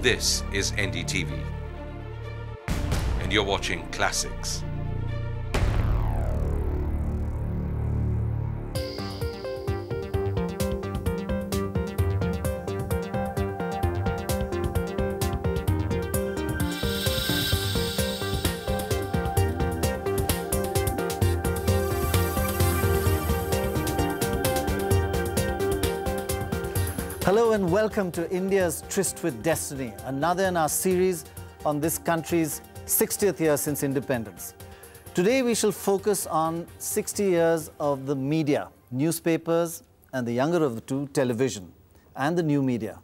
This is NDTV. And you're watching Classics. Hello and welcome to India's Tryst with Destiny, another in our series on this country's 60th year since independence. Today we shall focus on 60 years of the media, newspapers, and the younger of the two, television, and the new media.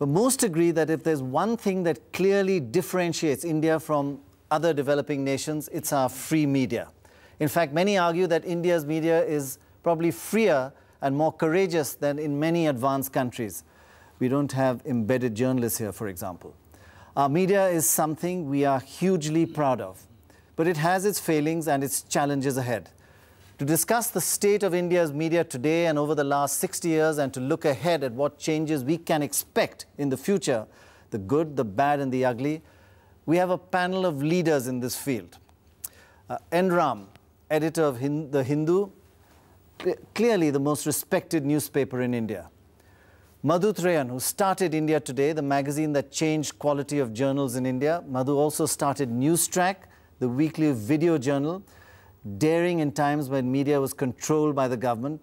But most agree that if there's one thing that clearly differentiates India from other developing nations, it's our free media. In fact, many argue that India's media is probably freer and more courageous than in many advanced countries. We don't have embedded journalists here, for example. Our media is something we are hugely proud of, but it has its failings and its challenges ahead. To discuss the state of India's media today and over the last 60 years and to look ahead at what changes we can expect in the future, the good, the bad, and the ugly, we have a panel of leaders in this field. Uh, N. Ram, editor of Hin- The Hindu, clearly the most respected newspaper in India. Madhu Trehan, who started India Today, the magazine that changed quality of journals in India. Madhu also started Newstrack, the weekly video journal, daring in times when media was controlled by the government.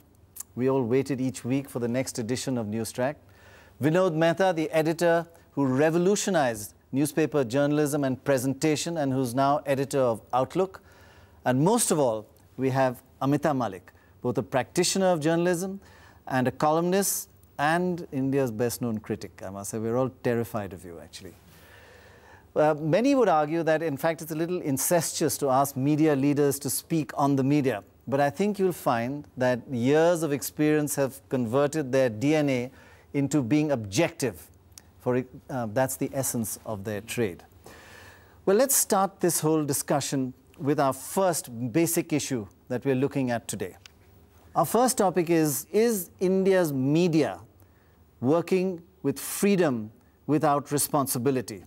We all waited each week for the next edition of Newstrack. Vinod Mehta, the editor who revolutionized newspaper journalism and presentation and who's now editor of Outlook. And most of all, we have Amita Malik, both a practitioner of journalism and a columnist and India's best known critic. I must say, we're all terrified of you, actually. Uh, many would argue that, in fact, it's a little incestuous to ask media leaders to speak on the media. But I think you'll find that years of experience have converted their DNA into being objective. For uh, that's the essence of their trade. Well, let's start this whole discussion with our first basic issue that we're looking at today. Our first topic is Is India's media working with freedom without responsibility?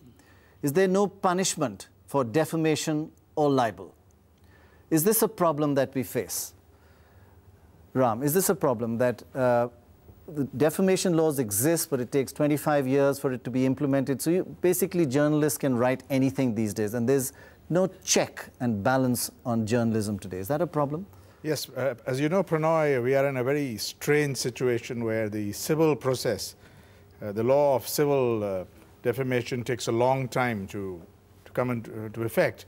Is there no punishment for defamation or libel? Is this a problem that we face? Ram, is this a problem that uh, the defamation laws exist, but it takes 25 years for it to be implemented? So you, basically, journalists can write anything these days, and there's no check and balance on journalism today. Is that a problem? Yes, uh, as you know, Prannoy, we are in a very strange situation where the civil process, uh, the law of civil uh, defamation takes a long time to, to come into to effect.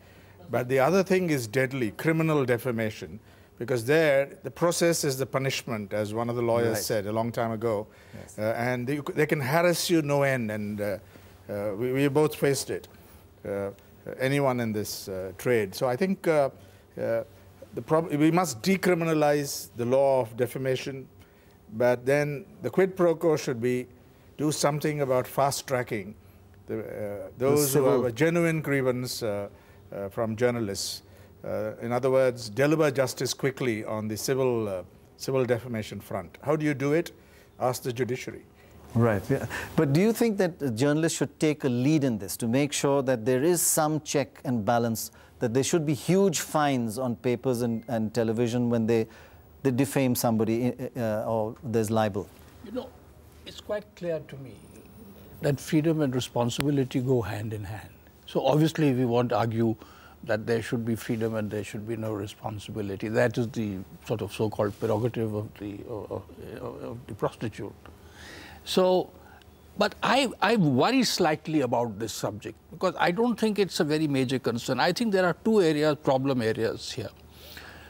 But the other thing is deadly, criminal defamation, because there the process is the punishment, as one of the lawyers Right. said a long time ago. Yes. Uh, and they, they can harass you no end, and uh, uh, we, we both faced it, uh, anyone in this uh, trade. So I think uh, uh, the prob- we must decriminalize the law of defamation, but then the quid pro quo should be do something about fast tracking the, uh, those who civil- have a genuine grievance uh, uh, from journalists. Uh, in other words, deliver justice quickly on the civil, uh, civil defamation front. How do you do it? Ask the judiciary. Right. Yeah. But do you think that journalists should take a lead in this to make sure that there is some check and balance, that there should be huge fines on papers and, and television when they, they defame somebody uh, or there's libel? You know, it's quite clear to me that freedom and responsibility go hand in hand. So obviously, we won't argue that there should be freedom and there should be no responsibility. That is the sort of so-called prerogative of the of, of- of the prostitute. So, but I, I worry slightly about this subject because I don't think it's a very major concern. I think there are two areas, problem areas here.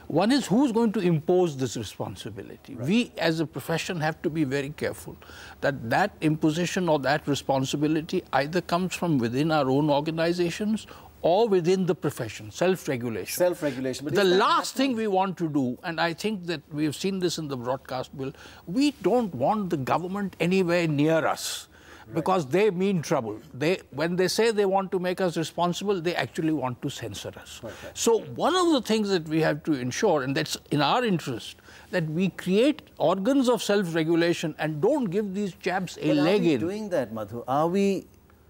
One is who's going to impose this responsibility. We as a profession have to be very careful that that imposition or that responsibility either comes from within our own organizations or within the profession, self-regulation. Self-regulation, but The last thing we want to do, and I think that we have seen this in the broadcast bill, we don't want the government anywhere near us because they mean trouble. They, when they say they want to make us responsible, they actually want to censor us. So one of the things that we have to ensure, and that's in our interest, that we create organs of self-regulation and don't give these chaps a But are leg we in. doing that, Madhu? Are we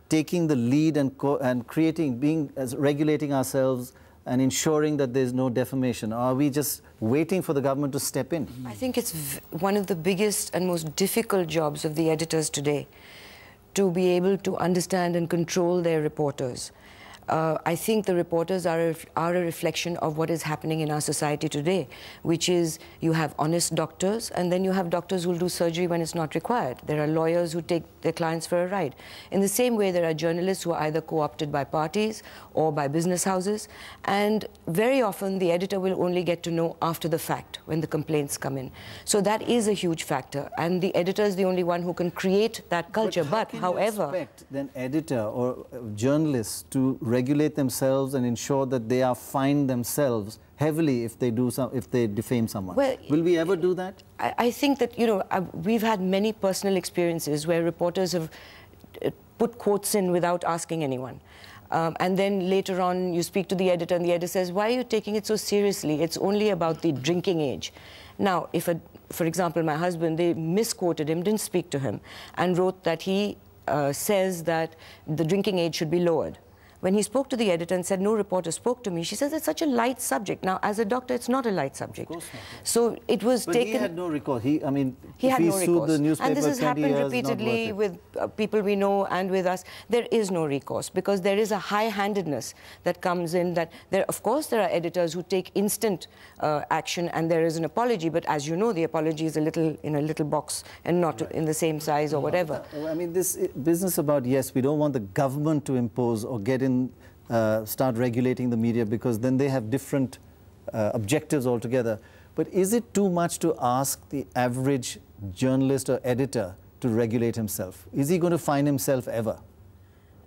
taking the lead and, and creating, being as regulating ourselves and ensuring that there's no defamation? Are we just waiting for the government to step in? I think it's one of the biggest and most difficult jobs of the editors today to be able to understand and control their reporters. Uh, I think the reporters are a, are a reflection of what is happening in our society today, which is you have honest doctors, and then you have doctors who will do surgery when it's not required. There are lawyers who take their clients for a ride. In the same way, there are journalists who are either co-opted by parties or by business houses, and very often the editor will only get to know after the fact when the complaints come in. So that is a huge factor, and the editor is the only one who can create that culture. But, but however, expect then editor or journalists to regulate themselves and ensure that they are fined themselves heavily if they do some if they defame someone. Well, Will we ever do that? I, I think that you know uh, we've had many personal experiences where reporters have uh, put quotes in without asking anyone. Um, and then later on, you speak to the editor, and the editor says, Why are you taking it so seriously? It's only about the drinking age. Now, if, a, for example, my husband, they misquoted him, didn't speak to him, and wrote that he uh, says that the drinking age should be lowered. When he spoke to the editor and said, no reporter spoke to me, she says, it's such a light subject. Now, as a doctor, it's not a light subject. Of course not. So it was but taken... he had no recourse. He, I mean, he had he no sued recourse. the newspaper and this has happened years, repeatedly with uh, people we know and with us. There is no recourse because there is a high-handedness that comes in that there, of course, there are editors who take instant uh, action and there is an apology, but as you know, the apology is a little in a little box and not Right. in the same size or whatever. I mean, this business about, yes, we don't want the government to impose or get in, uh, start regulating the media because then they have different uh, objectives altogether. But is it too much to ask the average journalist or editor to regulate himself? Is he going to find himself ever?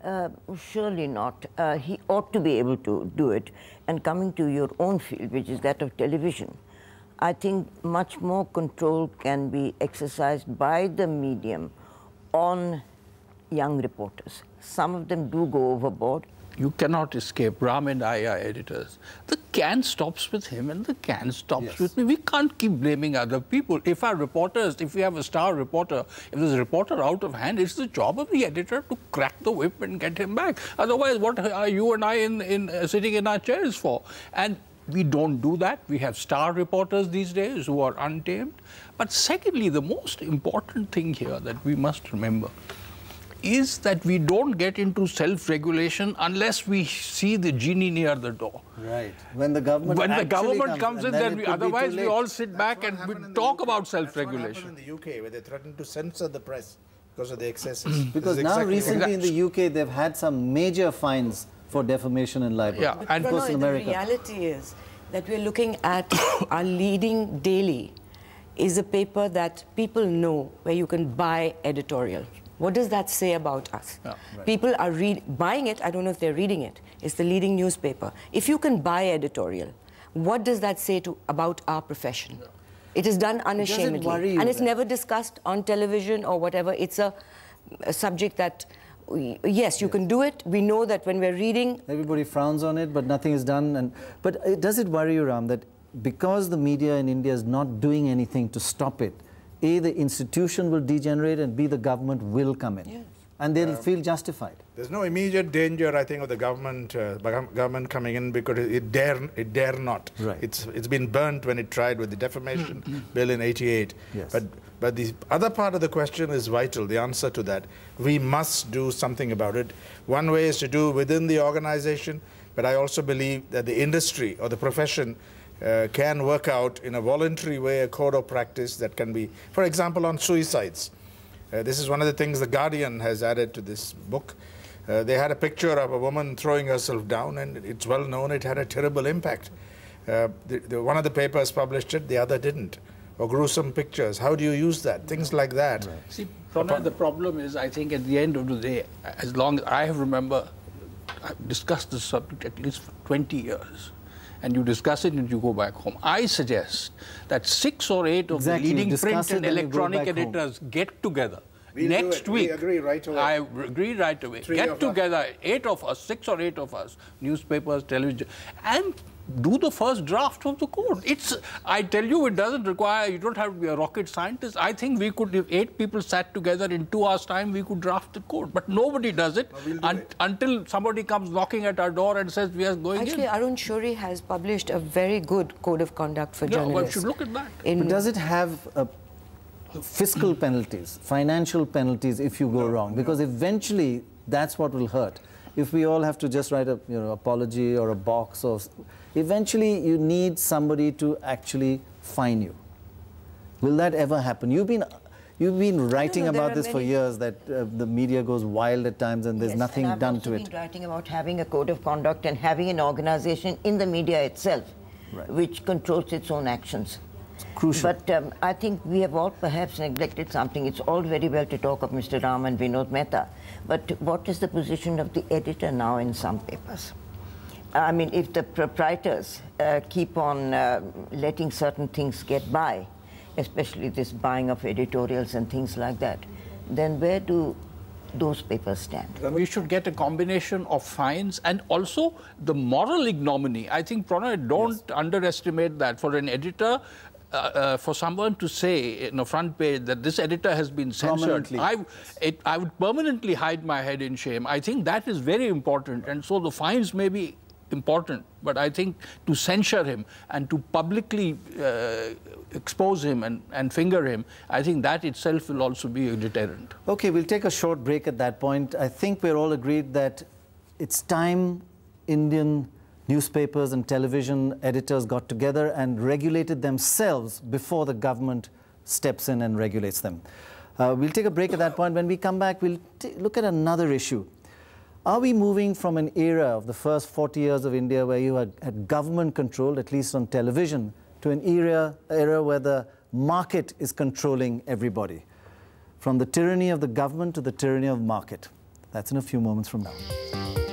Uh, surely not. Uh, he ought to be able to do it. And coming to your own field, which is that of television, I think much more control can be exercised by the medium on young reporters. Some of them do go overboard. You cannot escape. Ram and I are editors. The can stops with him and the can stops Yes. with me. We can't keep blaming other people. If our reporters, if we have a star reporter, if there's a reporter out of hand, it's the job of the editor to crack the whip and get him back. Otherwise, what are you and I in, in uh, sitting in our chairs for? And we don't do that. We have star reporters these days who are untamed. But secondly, the most important thing here that we must remember is that we don't get into self-regulation unless we see the genie near the door. Right. When the government When the government comes, in, and then we, could be too otherwise we all sit back and we talk about self-regulation. That's what in the UK, where they threatened to censor the press because of the excesses. Because now exactly what- recently in the UK, they've had some major fines for defamation and libel. Yeah, Of and- course, Prannoy, in the reality is that we're looking at our leading daily is a paper that people know where you can buy editorial. What does that say about us? Yeah, People are read, buying it. I don't know if they're reading it. It's the leading newspaper. If you can buy editorial, what does that say to about our profession? It is done unashamedly, and it's that- never discussed on television or whatever. It's a, a subject that, we- yes, you can do it. We know that when we're reading, Everybody frowns on it, but nothing is done. And but does it worry you, Ram, that because the media in India is not doing anything to stop it, a the institution will degenerate, and b the government will come in, Yes. and they'll feel justified. There's no immediate danger, I think, of the government uh, government coming in because it, it dare it dare not. Right. It's it's been burnt when it tried with the defamation bill in '88. Yes. But but the other part of the question is vital. The answer to that, we must do something about it. One way is to do within the organization, but I also believe that the industry or the profession. Uh, can work out in a voluntary way a code of practice that can be, for example, on suicides. Uh, this is one of the things the Guardian has added to this book. Uh, they had a picture of a woman throwing herself down, and it's well known it had a terrible impact. Uh, the, the, one of the papers published it, the other didn't. Or gruesome pictures. How do you use that? Things like that. See, Prannoy, the problem is, I think at the end of the day, as long as I have remember, I've discussed this subject at least for 20 years. And you discuss it and you go back home. I suggest that six or eight of Exactly, the leading print and and you go electronic back home. editors get together We'll next it. We week. agree right away. I agree right away. Three Get of us. together, eight of us, six or eight of us, newspapers, television, and do the first draft of the code. It's, I tell you, it doesn't require, you don't have to be a rocket scientist. I think we could, if eight people sat together in two hours' time, we could draft the code. But nobody does it, we'll do un- it. until somebody comes knocking at our door and says we are going Actually, in. Arun Shourie has published a very good code of conduct for Yeah, one journalists. should look at that. But does it have uh, fiscal penalties, financial penalties if you go wrong? Because eventually that's what will hurt. If we all have to just write a you know apology or a box or eventually you need somebody to actually fine you. Will that ever happen? You've been you've been writing there about this for years that uh, the media goes wild at times and there's Yes, nothing and I've done to been it. writing about having a code of conduct and having an organization in the media itself, Right. which controls its own actions. Crucial. But um, I think we have all perhaps neglected something. It's all very well to talk of Mr. Ram and Vinod Mehta, but what is the position of the editor now in some papers? I mean, if the proprietors uh, keep on uh, letting certain things get by, especially this buying of editorials and things like that, then where do those papers stand? We should get a combination of fines and also the moral ignominy. I think, Prannoy, don't underestimate that. For an editor, uh, uh, for someone to say in a front page that this editor has been censored, I, it, I would permanently hide my head in shame. I think that is very important. And so the fines may be important, but I think to censure him and to publicly uh, expose him and, and finger him, I think that itself will also be a deterrent. Okay, we'll take a short break at that point. I think we're all agreed that it's time Indian newspapers and television editors got together and regulated themselves before the government steps in and regulates them. Uh, we'll take a break at that point. When we come back, we'll look at another issue. Are we moving from an era of the first 40 years of India where you had, had government control, at least on television, to an era, era where the market is controlling everybody? From the tyranny of the government to the tyranny of market. That's in a few moments from now.